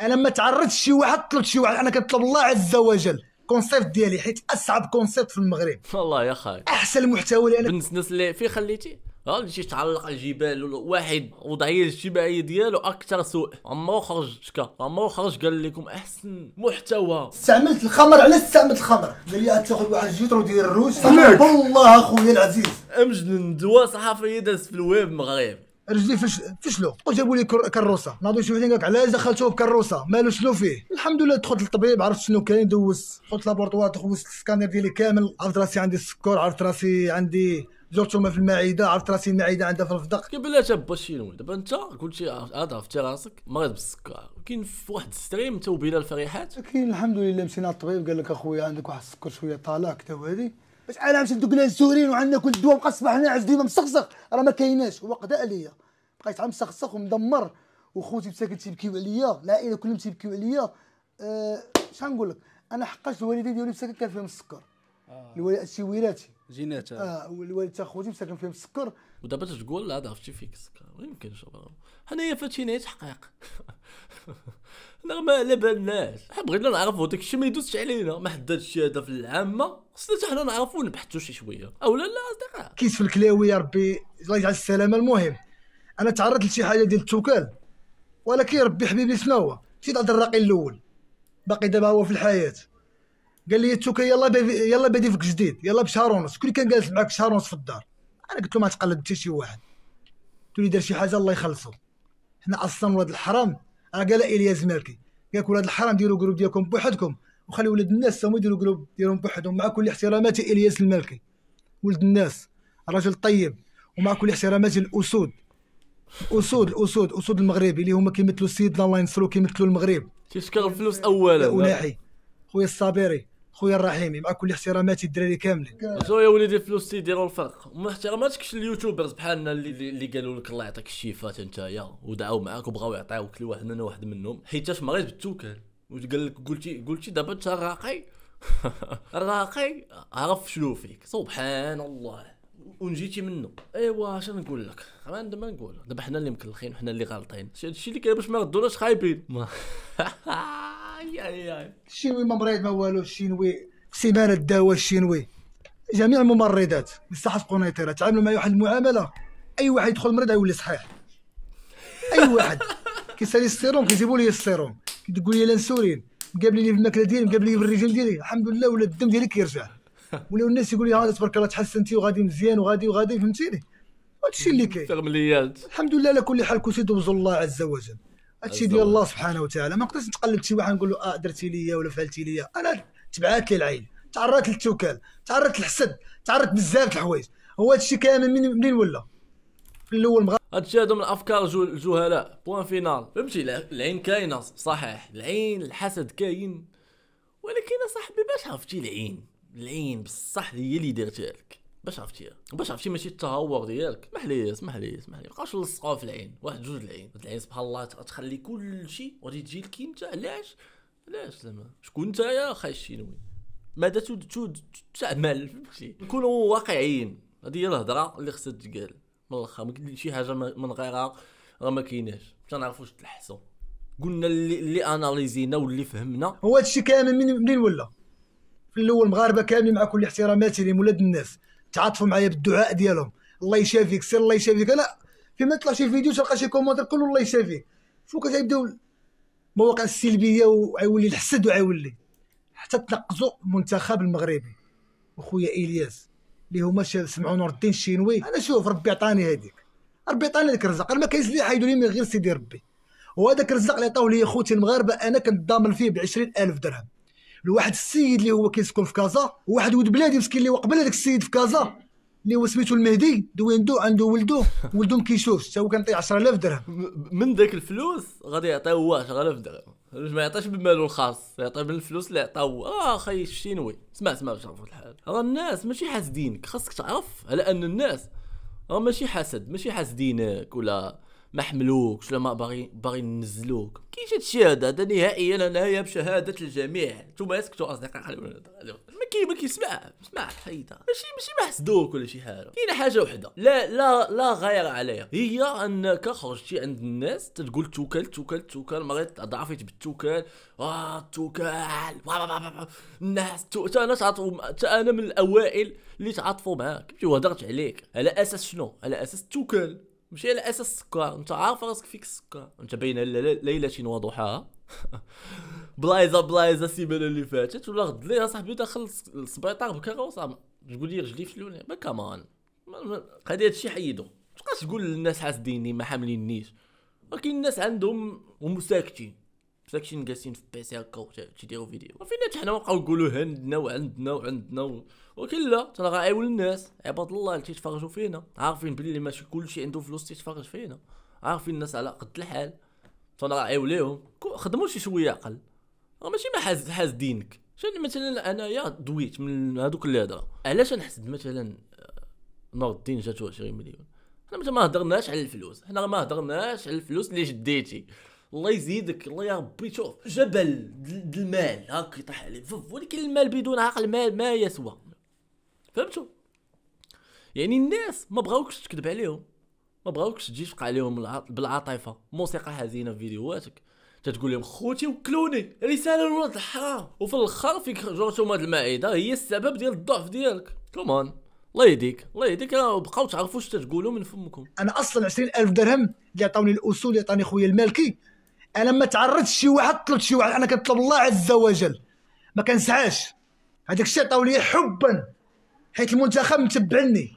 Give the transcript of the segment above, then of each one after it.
أنا ما تعرضتش شي واحد طلبت شي واحد. أنا كنطلب الله عز وجل. كونسيبت ديالي حيت أصعب كونسيبت في المغرب. والله يا خاي أحسن المحتوى اللي أنا. بالنسبة اللي فين خليتي. ها شي تعلق على الجبال واحد وضعية الاجتماعيه ديالو أكثر سوء. عمرو خرج. شكا عمرو خرج قال لكم أحسن محتوى. استعملت الخمر. علاش استعملت الخمر؟ قال لي تاخذ واحد الجيتر ودير الروج. صاحب الله أخويا العزيز. أمجد ندوة صحفية داز في الويب مغرب. رجلي فش فشلو وجابوا لي كر- كروسة. ناضوا شي وحدين قالك علاش دخلتوه بكروسة. مالو شنو فيه؟ الحمد لله دخلت للطبيب عرفت شنو كاين دوزت. دخلت laboratoire دوزت السكانر ديالي كامل. عرفت راسي عندي السكر عرفت راسي عندي جرثومه في المعدة عرفت راسي المعدة عندها في الفضق كيف بلا با شنو دابا انت قلتي عاد عرفتي راسك مريض بالسكر. كاين في واحد ال stream وبلال الفريحات؟ كاين الحمد لله. مشينا للطبيب قال لك أخويا عندك واحد السكر شوية طالع كتا وهادي باش أنا مشيت دوك الانسولين وعندنا كل الدواء بقى الصباح ناعس ديما مسخسخ راه ما كايناش. هو قضاء عليا. بقيت عم مسخسخ ومدمر. وخوتي مساكن تيبكيو عليا. العائله كلهم تيبكيو عليا. أه شحال نقول لك أنا حقاش الوالدين ديالي مساكن كان فيهم السكر. الوالد هادشي وراثي جينات آه والوالد تاع خوتي مساكن فيهم السكر. ودابا تقول لا عرفتي فيك السكر. ما يمكنش. حنايا فاتينا تحقيق. حنا ما على بالناش بغينا نعرفوا داك الشيء ما يدوزش علينا. ما حددش الشهاده في العامة. خصنا حتى حنا نعرفوا نبحثوا شي شوية. أو لا اصدقاء كيس في الكلاوي يا ربي. الله يجعل السلامة. المهم أنا تعرضت لشي حاجة ديال التوكال ولكن ربي حبيبي شنو هو؟ مشيت عند الراقي الأول. باقي دابا هو في الحياة. قال لي التوكال يلا يلا بادي فيك جديد. يلا بشهر ونص كل كان جالس معاك شهر ونص في الدار. أنا قلت له ما تقلد حتى شي واحد. قلت له دار شي حاجة الله يخلصو. حنا أصلا ولاد الحرام. راه قال الياس مالكي. قال لك ولاد الحرام ديروا groupe ديالكم بوحدكم وخلي ولاد الناس هما يديروا groupe ديالهم بوحدهم مع كل احتراماتي الياس المالكي. ولد الناس رجل طيب ومع كل احتراماتي الأسود. الاسود الاسود أسود المغربي اللي هما كيمثلوا سيدنا الله ينصرو كيمثلوا المغرب. تيشكر الفلوس اولا. وناحي خويا الصابري. خويا الرحيمي مع كل احتراماتي الدراري كاملين. شو يا وليدي الفلوس تيديروا الفرق. وما احتراماتكش اليوتيوبرز بحالنا اللي, اللي قالوا لك الله يعطيك الشفاء انتيا ودعاو معاك وبغاو يعطيوك لواحد منا واحد منهم. حيتاش مريض بالتوكل. وقال لك قلتي قلتي دابا انت راقي؟ راقي؟ عرف شنو فيك. سبحان الله. ونجيتي منه. ايوا اش نقول لك؟ ما عندنا ما نقول دابا حنا اللي مكلخين وحنا اللي غالطين. هادشي اللي كاين باش ما يردوناش خايبين. الشينوي ما مريض ما والو الشينوي سيمانة الدواء الشينوي. جميع الممرضات بصحة قنيطرة تعاملوا معي واحد المعاملة. أي واحد يدخل مريض يولي صحيح. أي واحد. كيسالي السيروم كيجيبوا لي السيروم. كتقول لي الانسولين. مقابلين لي في الماكلة ديالي مقابلين لي في الريجيم ديالي. الحمد لله ولا الدم ديالي كيرجع. ولاو الناس يقول لي هذا تبارك الله تحسنتي وغادي مزيان وغادي وغادي. فهمتيني؟ هادشي اللي كاين. الحمد لله على كل حال كلشي دوز الله عز وجل. هادشي ديال الله. سبحانه وتعالى. ما نقدرش نتقلب شي واحد نقول له آه درتي ليا ولا فعلتي ليا أنا تبعات لي العين. تعرضت للتوكال تعرضت للحسد تعرضت بزاف د الحوايج. هو هادشي كامل من منين ولا؟ في الأول. هادشي هادو من افكار الجهلاء. point final فهمتي؟ الع- العين كاينة صحيح. العين الحسد كاين. ولكن صاحبي باش عرفتي العين؟ العين بصح هي اللي درتها لك. باش عرفتيها باش عرفتي ماشي التهور ديالك. اسمح لي اسمح لي اسمح لي مابقاوش نلصقوها في العين؟ واحد جوج العين. العين سبحان الله تخلي كل شيء وغادي تجي لك انت علاش؟ علاش زعما؟ شكون انت يا خاي الشينوي ماذا تعمل فهمتي نكونوا واقعيين. هذه هي الهضرة اللي خصها تقال من الأخر شي حاجة من غيرها راه ما كايناش. باش نعرفوا واش تلحسوا قلنا اللي اللي analysينا واللي فهمنا. هو هادشي كامل من منين ولا؟ في الأول مغاربة كاملين مع كل احتراماتي لهم ولاد الناس. تعاطفوا معايا بالدعاء ديالهم. الله يشافيك. سير الله يشافيك. أنا فيما طلع شي فيديو تلقى شي commentaire كله الله يشافيك. فوق غيبداو المواقع السلبية وغيولي الحسد وغيولي حتى تنقصوا المنتخب المغربي. وخويا إلياس اللي هما سمعوا نور الدين الشينوي. أنا شوف ربي عطاني هذيك. ربي عطاني ديك الرزق أنا ما كاينش اللي حيدوا لي من غير سيدي ربي. وهذاك الرزق اللي عطاوه لي خوتي المغاربة أنا كنت ضامن فيه ب ألف درهم. لواحد السيد اللي هو كيسكن في كازا وواحد ولد بلادي مسكين اللي هو قبل هذاك السيد في كازا اللي هو سميتو المهدي دويندو عنده ولدو ولدو ما كيشوفش تا هو كنعطيه 10000 درهم. من داك الفلوس غادي واش غير في درهم. باش ما يعطيش بمالو الخاص يعطي من الفلوس اللي عطاوه آه خاي الشينوي اسمع اسمع باش تعرفوا الحال. راه الناس ماشي حاسدينك خاصك تعرف على أن الناس راه ماشي حسد ماشي حاسدينك ولا ما حملوكش ولا ما باغي باغي ننزلوك. كاينش هادشي هذا هذا نهائيا انايا بشهادة الجميع. نتوما اسكتوا أصدقاء خليونا ما كاين ما كيسمع اسمع حيدها ماشي ماشي ما حسدوك ولا شي حاجة. كاينة حاجة وحدة. لا لا لا غير عليها. هي أنك خرجتي عند الناس تقول توكل توكل توكل. مريت ضعفت بالتوكل آه توكل. الناس تا أنا تا أنا من الأوائل اللي تعاطفوا معاك. مشي وهضرت عليك؟ على أساس شنو؟ على أساس توكل. ماشي على أساس السكر أنت عارف راسك فيك السكر أنت باينه ل- ليلة وضحاها بلايزه بلايزة السيمانة اللي فاتت. ولا غد ليها صاحبي داخل الس- السبيطار بكروسه تقول لي رجلي فلوني ما كمان. ما- ما- غادي هادشي حيدو. تبقاش تقول للناس حاسديني ما حاملينيش. ولكن الناس عندهم هما ساكتين ساكتين جالسين في بيسي هكا تيديروا فيديو. حتى حنا نبقاو نقولوا عندنا وعندنا وعندنا. ولكن لا ترى غنعاون الناس. عباد الله اللي تيتفرجوا فينا. عارفين بلي ماشي كلشي عنده فلوس تيتفرج فينا. عارفين الناس على قد الحال. تنراعيو ليهم. كو- خدموا شي شوية عقل راه ماشي ما حاز حاسدينك شنو مثلا أنايا دويت من هذوك اللي هضره علاش نحسد مثلا آه، نور الدين جاتو 20 مليون؟ حنا مثلا ما هضرناش على الفلوس. حنا ما هضرناش على الفلوس اللي جديتي. الله يزيدك الله يا ربي. شوف جبل د- د المال. هاك يطيح عليه فف ولكن المال بدون عقل ما ما يسوى. فهمتوا؟ يعني الناس ما بغاوكش تكذب عليهم. ما بغاوكش تجي تفقع عليهم الع- بالعاطفة. موسيقى حزينه في فيديوهاتك. تتقول لهم خوتي وكلوني رسالة لولاد الحرام. وفي الآخر فيك جرتهم هاد المائدة. هي السبب ديال الضعف ديالك. كمان الله يهديك. الله يهديك. راه بقاو تعرفوا اش تتقولوا من فمكم. أنا أصلا 20000 درهم اللي عطاوني الأصول اللي عطاني خويا المالكي أنا ما تعرضتش شي واحد طلبت شي واحد أنا كنطلب الله عز وجل. ما كنسعاش هذاك الشيء عطاو لي حبا حيت المنتخب متبعني.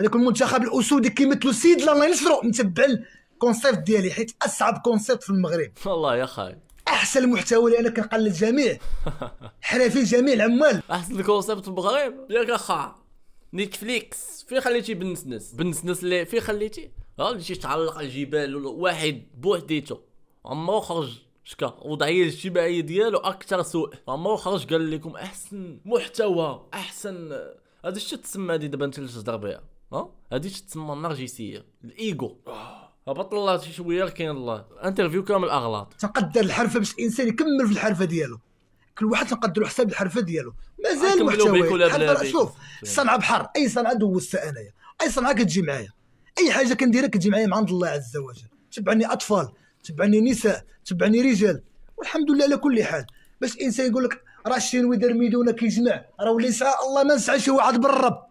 هذاك المنتخب الأسودي كيمثلوا سيد الله ينصرو متبع الكونسيبت ديالي حيت أصعب كونسيبت في المغرب. والله يا خاي. أحسن المحتوى اللي أنا كنقلد جميع حرفي جميع العمال. أحسن الكونسيبت في المغرب؟ ياك اخا نيتفليكس فين خليتي بنسنس بنسنس اللي فين خليتي؟ ها اللي تعلق على الجبال واحد بوحديتو. عمرو خرج. شكا وضعية الاجتماعية ديالو أكثر سوء. عمرو خرج قال لكم أحسن محتوى أحسن هذا الشيء تسمى هذه دابا أنت اللي تهضر بها؟ ها؟ هذه تسمى النرجسيه الايجو هبط الله شي شوية كاين الله. انترفيو كامل أغلاط. تنقدر الحرفة باش الإنسان يكمل في الحرفة ديالو. كل واحد تنقدروا حساب الحرفة ديالو. مازال محتوى. شوف الصنعه بحر أي صنعة دوزتها انايا أي صنعة كتجي معايا. أي حاجة كنديرها كتجي معايا من عند الله عز وجل. تبعني أطفال. تبعني نساء تبعني رجال. والحمد لله على كل حال. باش الانسان يقول لك راه الشينوي دار ميدونه كيجمع؟ راه ولا يسعى الله ما نسعى شي واحد بالرب.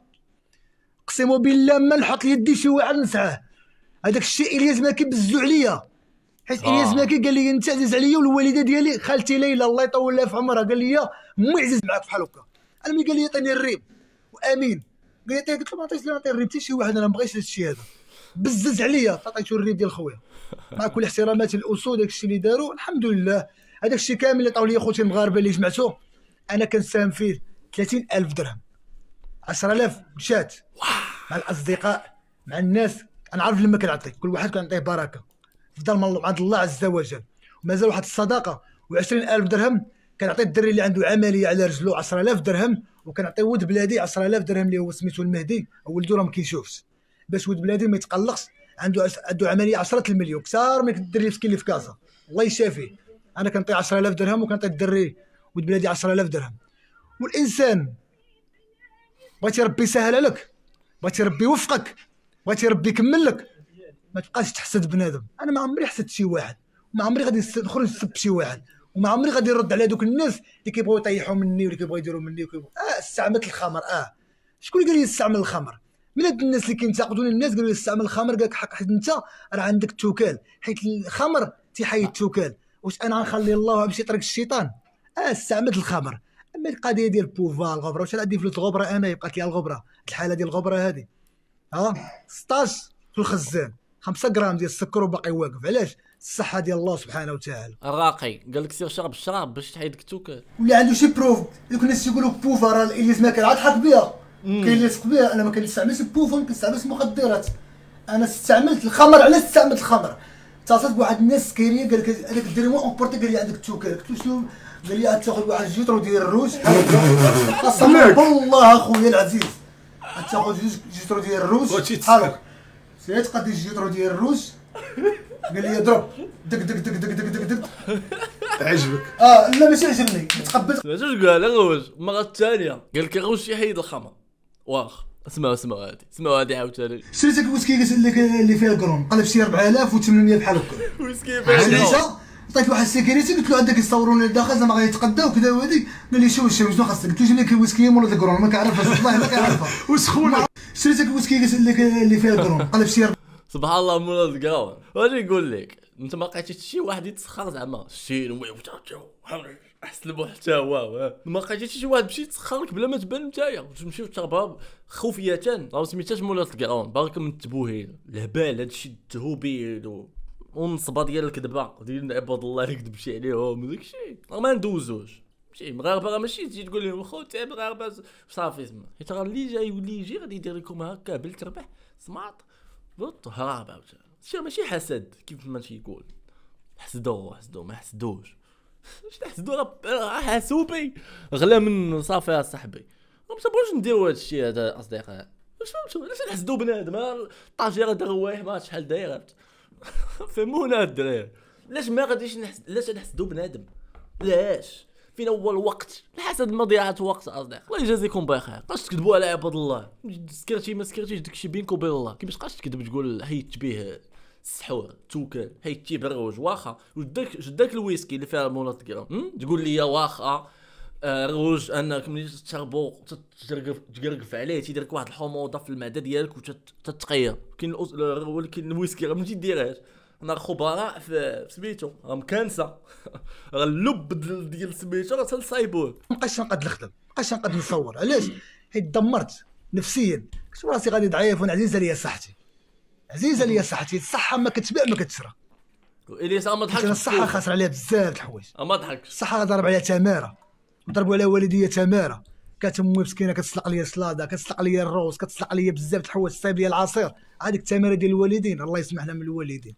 اقسم بالله ما نحط يدي شي واحد نسعاه. هذاك الشيء إلياس ما كيبزو عليا. حيت آه. إلياس ماكي قال لي أنت عزيز عليا والوالدة ديالي خالتي ليلى الله يطول لها في عمرها. قال لي مي عزيز معاك بحال هكا. أنا ملي قال لي عطيني الريب. وأمين. قال لي قلت له ما عطيتش لي نعطي الريب. حتى شي واحد أنا ما بغيتش هذا الشيء هذا. بزز عليا. عطيته الريب ديال خويا. مع كل احترامات الاسود داك الشيء اللي داروا الحمد لله. هذاك الشيء كامل اللي عطاو لي خوتي المغاربة اللي جمعته أنا كنساهم فيه 30000 درهم. 10000 مشات. مع الأصدقاء مع الناس. أنا عارف لما كنعطي كل واحد كنعطيه بركة. فضل من عند الله عز وجل. ومازال واحد الصدقه و20000 درهم كنعطي الدري اللي عنده عملية على رجلو 10000 درهم وكنعطي ولد بلادي 10000 درهم اللي هو سميتو المهدي. ولدو راه ما كيشوفش. باش ولد بلادي ما يتقلقش. عنده عنده عملية 10 المليون. كثار من الدري مسكين اللي في كازا. الله يشافيه. أنا كنعطي 10000 درهم وكنعطي الدري. ولد بلادي 10000 درهم. والإنسان بغيتي ربي يسهل عليك. بغيتي ربي يوفقك. بغيتي ربي يكمل لك. ما تبقاش تحسد بنادم. أنا ما عمري حسدت شي واحد. ما عمري غادي نخرج نسب شي واحد. وما عمري غادي نرد على دوك الناس اللي كيبغيو يطيحوا مني واللي كيبغيو يديروا مني وكيبغيو آه استعملت الخمر. آه. شكون اللي قال لي استعمل الخمر؟ من هاد الناس اللي كينتقدون الناس قالوا استعمل الخمر قال لك حق حيت انت راه عندك توكال حيت الخمر تيحيد التوكال واش أنا غنخلي الله يمشي طريق الشيطان؟ آه استعملت الخمر. أما القضية ديال البوفا الغبرة واش عندي فلوس الغبرة أنا؟ بقات لي الغبرة. الحالة ديال الغبرة هذه ها؟ 16 في الخزان. 5 غرام ديال السكر وباقي واقف. علاش؟ الصحة ديال الله سبحانه وتعالى. الراقي قال لك سير شرب الشراب باش تحيدك التوكل ولا عنده شي بروف دوك الناس يقولوا بوفا راه الالياس ما كان عاد حق بها كاين اللي يثق بها أنا ما كنستعملش بوفا ما كنستعملش مخدرات. أنا استعملت الخمر علاش استعملت الخمر؟ اتصلت بواحد الناس سكيريه قال لك هذاك الدري مو اونبورتي قال لي عندك توكل قلت له شنو؟ قال لي تاخذ واحد جيترو ديال الروج. قسم بالله أخويا العزيز. تاخذ جوج جيترو ديال الروج. هكا سيت قد الجيترو ديال الروج. قال لي ضرب دق دق دق دق دق دق. دق عجبك. آه لا ماشي عجبني. تقبلت شوف قال غوج المره الثانية قال لك غوج شي حيد الخمر. واخ اسمعوا اسمعوا هادي اسمعوا هادي عاوتاني. شريت هاك الويسكي قلت لك اللي فيها القرون قلب شي 4800 بحال هكا. ويسكي شريتها عطيت واحد السيكيريتي قلت له عندك يصوروني لداخل زعما غيتقدا وكذا وهادي قال لي شوف شوف شنو خاصك؟ قلت له جيب لك الويسكي مولا القرون ما كنعرفهاش والله ما كنعرفها. وسخون شريت هاك الويسكي اللي فيها القرون قلب شي سبحان الله مولا الكراون واش يقول لك؟ انت ما لقيتيش شي واحد يتسخر زعما. شي وي احسن حتى هو ما لقيتيش شي واحد مشي يتسخر لك بلا ما تبان نتايا. تمشي تشربها خفية راه سميتهاش مولا الكراون باغيك من التبوهيل الهبال هادشي التهوبيل و والنصبه ديال الكذبة. ديال عباد الله اللي كذب شي عليهم داك الشيء ما ندوزوش. ماشي مغاربة راه ماشي تجي تقول لهم خوتي مغاربة صافي تما حيت راه اللي جاي واللي يجي غادي يدير لكم هكا بالتربح. سماط هرب عاوتاني. شي ماشي حسد كيف ما تيقول حسدو حسدو ما حسدوش. واش تحسدو راه حاسوبي غلا من صافي صاحبي. ما تبغوش نديرو هذا الشيء هذا أصدقاء. واش فهمتوا علاش نحسدو بنادم؟ الطاجيرة دا روايح ما شحال دايره فهمونا الدراري. علاش ما غاديش نحس علاش نحسدو بنادم؟ علاش؟ فين هو الوقت؟ الحسد مضيعة وقت أصدقاء. الله يجازيكم بخير. باش تكذبوا على عباد الله؟ سكرتي ما سكرتيش داكشي بينك وبين الله. كيفاش تبقاش تكذب تقول حيدت به السحور توكل. حيدتي بالروج واخا. وداك داك الويسكي اللي فيها قرون تقول لي واخا آه، روج أنك ملي تشربو تقرقف عليه تيدير لك واحد الحموضه في المعدة ديالك وتتقير كاين. ولكن الويسكي راه ما تيديرهاش. أنا خبراء في سميتو. راه مكانسة. راه اللب ديال سميتو راه تنصايبوه. مابقاش نقد نخدم مابقاش نقد نصور علاش؟ حيت دمرت نفسيا. كنت راسي غادي ضعيف وأنا عزيزه ليا صحتي. عزيزة ليا صحتي الصحة ما كتباع ما كتشرى. الياس ما ضحكش الصحة خاسر عليها بزاف الحوايج. ما ضحكش الصحة ضرب عليها تمارة. ضربوا على والديا تمارة. كانت أمي مسكينة كتسلق لي السلاده كتسلق لي الروز كتسلق لي بزاف الحوايج تصايب لي العصير. هذيك التمارة ديال الوالدين الله يسمح لنا من الوالدين.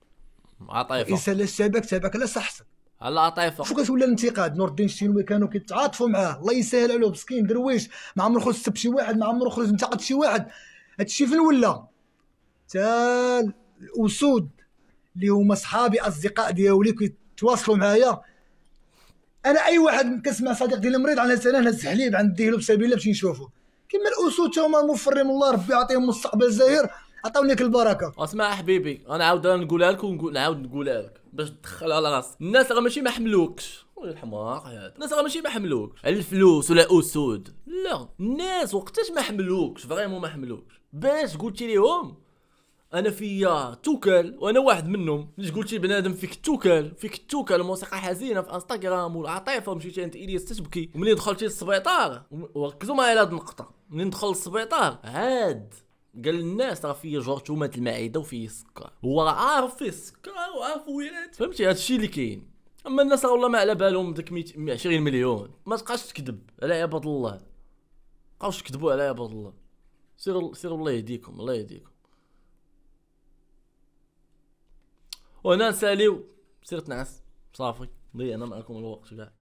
عطيفة. الانسان لا تابعك تابعك لا صحتك على عطيفة. شو كتولى الانتقاد؟ نور الدين الشينوي كانوا كيتعاطفوا معاه. الله يسهل عليه مسكين درويش. ما عمرو خرج سب شي واحد ما عمرو خرج انتقد شي واحد. هادشي فين ولا؟ تا الاسود اللي هما صحابي أصدقاء ديالي كيتواصلوا معايا. أنا أي واحد كنسمع صديق ديالي مريض على سنه هز حليب عندي له بسبيل الله باش نشوفه كما الأسود هما مفرين الله ربي يعطيهم مستقبل زاهر عطاوني البركة. أسمع حبيبي أنا عاود نقولها لك ونعاود نقولها لك. باش تدخل على راسك. الناس راه ماشي ما حملوكش الحماق هذا. الناس راه ماشي ما حملوكش الفلوس ولا أسود؟ لا. الناس وقتاش ما حملوكش فريمون ما حملوكش باش قلتي ليهم؟ أنا فيا توكل وأنا واحد منهم. ملي قلتي بنادم فيك توكل فيك توكل. موسيقى حزينة في انستغرام والعاطفة ومشيتي انت إلياس تبكي ومنين دخلتي للسبيطار وركزوا معايا هاد النقطة. منين دخل للسبيطار عاد. قال الناس راه فيه جرثومه المعده وفيه السكر هو راه عارف فيه السكر وعارف ويرات فهمتي؟ هادشي اللي كاين. أما الناس راه والله ما على بالهم داك 20 مليون. ما تبقاش تكذب. على عباد الله. بقاوش تكذبوا على عباد الله. سيروا سيروا الله يهديكم الله يهديكم. وهنا نساليو سير تنعس صافي. ضيعنا معكم الوقت كاع